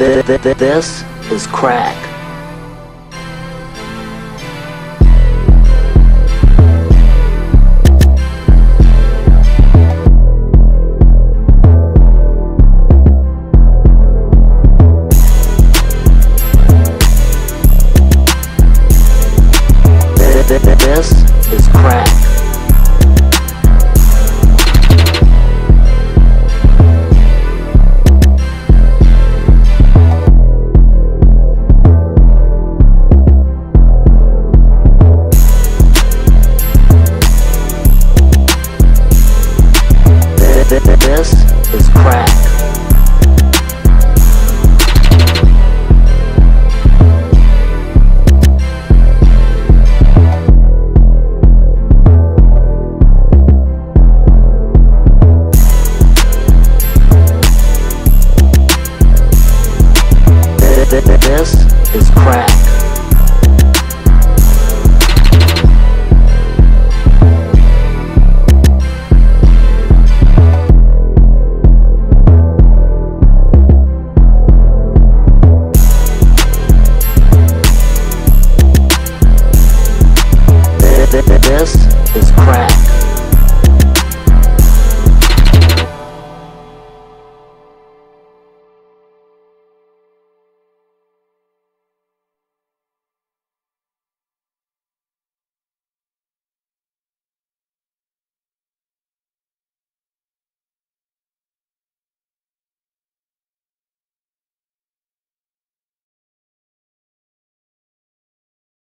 Th- th- th- This is crack. Th- This is crack.